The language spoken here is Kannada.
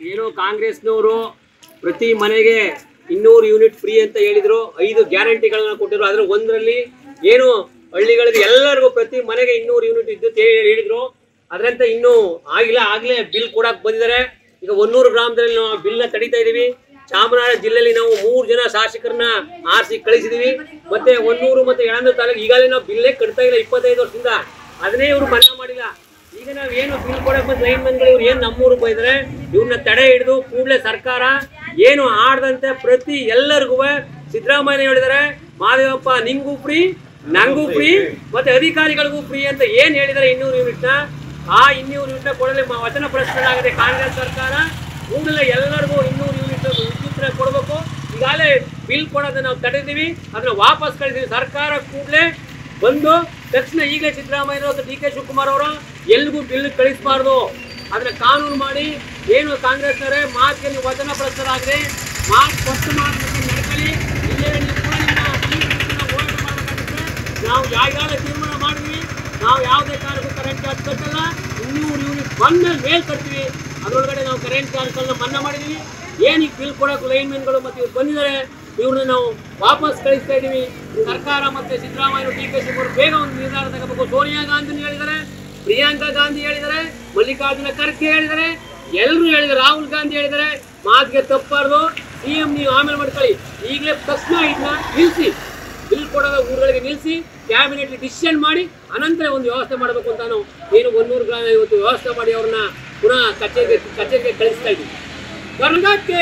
ಏನು ಕಾಂಗ್ರೆಸ್ನವರು ಪ್ರತಿ ಮನೆಗೆ ಇನ್ನೂರು ಯೂನಿಟ್ ಫ್ರೀ ಅಂತ ಹೇಳಿದ್ರು, ಐದು ಗ್ಯಾರಂಟಿಗಳನ್ನ ಕೊಟ್ಟಿದ್ರು, ಆದ್ರೆ ಒಂದರಲ್ಲಿ ಏನು ಹಳ್ಳಿಗಳಿಗೆ ಎಲ್ಲರಿಗೂ ಪ್ರತಿ ಮನೆಗೆ ಇನ್ನೂರು ಯೂನಿಟ್ ಇದ್ದು ಹೇಳಿದ್ರು. ಅದ್ರಂತ ಇನ್ನೂ ಆಗಿಲ್ಲ, ಆಗ್ಲೇ ಬಿಲ್ ಕೊಡಕ್ ಬಂದಿದ್ದಾರೆ. ಈಗ ಒನ್ನೂರು ಗ್ರಾಮದಲ್ಲಿ ನಾವು ಬಿಲ್ನ ತಡಿತಾ ಇದೀವಿ. ಚಾಮರಾಜ ಜಿಲ್ಲೆಯಲ್ಲಿ ನಾವು ಮೂರು ಜನ ಶಾಸಕರನ್ನ ಆರಿಸಿ ಕಳಿಸಿದೀವಿ. ಮತ್ತೆ ಒನ್ನೂರು ಮತ್ತೆ ಯಳಂದೂರು ತಾಲೂಕು ಈಗಾಗಲೇ ನಾವು ಬಿಲ್ಲೇ ಕಟ್ತಾ ಇಲ್ಲ ಇಪ್ಪತ್ತೈದು ವರ್ಷದಿಂದ. ಅದನ್ನೇ ಇವರು ಮನ್ನಾ ಮಾಡಿಲ್ಲ. ಈಗ ನಾವು ಏನು ಬಿಲ್ ಕೊಡಕ್ ಬಂದ್ ಲೈನ್ ಮನ್ಗಳು ಇವ್ರು ಏನ್ ನಮ್ಮೂರ್ಗ್ ಬೈದ್ರೆ ಇವ್ರನ್ನ ತಡೆ ಹಿಡಿದು ಕೂಡಲೇ ಸರ್ಕಾರ ಏನು ಆಡದಂತೆ ಪ್ರತಿ ಎಲ್ಲರಿಗೂ ಸಿದ್ದರಾಮಯ್ಯ ಹೇಳಿದಾರೆ ಮಾದೇವಪ್ಪ ನಿಂಗೂ ಫ್ರೀ ನಂಗೂ ಫ್ರೀ ಮತ್ತೆ ಅಧಿಕಾರಿಗಳಿಗೂ ಫ್ರೀ ಅಂತ ಏನ್ ಹೇಳಿದಾರೆ ಇನ್ನೂರು ಯೂನಿಟ್ನ ಆ ಇನ್ನೂರು ಯೂನಿಟ್ನ ಕೊಡಲೇ ವಚನ ವಚನ ಆಗಿದೆ ಕಾಂಗ್ರೆಸ್ ಸರ್ಕಾರ ಕೂಡಲೇ ಎಲ್ಲರಿಗೂ ಇನ್ನೂರು ಯೂನಿಟ್ ವಿದ್ಯುತ್ನ ಕೊಡಬೇಕು. ಈಗಾಗಲೇ ಬಿಲ್ ಕೊಡೋದನ್ನ ನಾವು ತಡೆದೀವಿ ಅದನ್ನ ವಾಪಸ್ ಕಳಿದೀವಿ ಸರ್ಕಾರ ಕೂಡಲೇ ಬಂದು ತಕ್ಷಣ ಈಗಲೇ ಸಿದ್ದರಾಮಯ್ಯ ಅಥವಾ ಡಿ ಕೆ ಶಿವಕುಮಾರ್ ಅವರು ಎಲ್ಲಿಗೂ ಬಿಲ್ ಕಳಿಸಬಾರ್ದು. ಅದನ್ನ ಕಾನೂನು ಮಾಡಿ, ಏನು ಕಾಂಗ್ರೆಸ್ನವರೇ, ಮಾತಿಗೆ ನೀವು ವಚನ ಪ್ರಸ್ತರಾಗ್ರಿ ಮಾತು ಸ್ಪಷ್ಟ ಮಾತು ನಡ್ಕೊಳ್ಳಿ ಇಲ್ಲೇ ನೀವು ನಾವು ಯಾವ್ಯಾವ ತೀರ್ಮಾನ ಮಾಡಿದ್ವಿ, ನಾವು ಯಾವುದೇ ಕಾರಣಕ್ಕೂ ಕರೆಂಟ್ ಚಾರ್ಜ್ ಕಟ್ಟಲ್ಲ. ಇನ್ನೂರು ಯೂನಿಟ್ ಬಂದ್ಮೇಲೆ ಮೇಲ್ ಕಟ್ತೀವಿ. ಅದರೊಳಗಡೆ ನಾವು ಕರೆಂಟ್ ಚಾರ್ಜ್ಗಳನ್ನ ಮನ್ನಾ ಮಾಡಿದ್ವಿ. ಏನಕ್ಕೆ ಬಿಲ್ ಕೊಡೋಕೆ ಲೈನ್ಮೆನ್ಗಳು ಮತ್ತೆ ಇವ್ರು ಬಂದಿದ್ದಾರೆ ಇವ್ರನ್ನ ನಾವು ವಾಪಸ್ ಕಳಿಸ್ತಾ ಇದ್ದೀವಿ ಸರ್ಕಾರ ಮತ್ತೆ ಸಿದ್ದರಾಮಯ್ಯ ಡಿ ಕೆ ಶಿವರು ಬೇಗ ಒಂದು ನಿರ್ಧಾರ ತಗೋಬೇಕು. ಸೋನಿಯಾ ಗಾಂಧಿ ಹೇಳಿದ್ದಾರೆ, ಪ್ರಿಯಾಂಕಾ ಗಾಂಧಿ ಹೇಳಿದ್ದಾರೆ, ಮಲ್ಲಿಕಾರ್ಜುನ ಖರ್ಗೆ ಹೇಳಿದ್ದಾರೆ ಎಲ್ಲರೂ ಹೇಳಿದ್ದಾರೆ, ರಾಹುಲ್ ಗಾಂಧಿ ಹೇಳಿದ್ದಾರೆ, ಮಾತಿಗೆ ತಪ್ಪಾರ್ದು ಸಿಎಂ ನೀವು ಆಮೇಲೆ ಮಾಡ್ಕೊಳ್ಳಿ. ಈಗಲೇ ತಕ್ಷಣ ಇದನ್ನ ನಿಲ್ಲಿಸಿ ಬಿಲ್ ಕೊಡೋದ ಊರುಗಳಿಗೆ ನಿಲ್ಲಿಸಿ ಕ್ಯಾಬಿನೆಟ್ ಡಿಸಿಷನ್ ಮಾಡಿ, ಅನಂತರ ಒಂದು ವ್ಯವಸ್ಥೆ ಮಾಡಬೇಕು ಅಂತ ನಾವು ಏನು ಒಂದೂರು ಗ್ರಾಮ ಇವತ್ತು ವ್ಯವಸ್ಥೆ ಮಾಡಿ ಅವ್ರನ್ನ ಪುನಃ ಕಚೇರಿಗೆ ಕಚೇರಿಗೆ ಕಳಿಸ್ತಾ ಇದ್ದೀವಿ ಕರ್ನಾಟಕಕ್ಕೆ